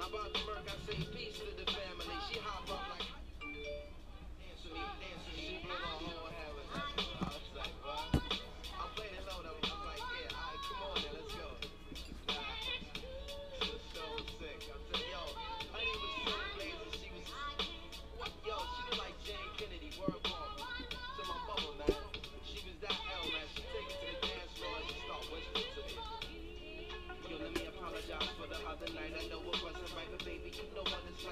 About the murk, I say peace to the family.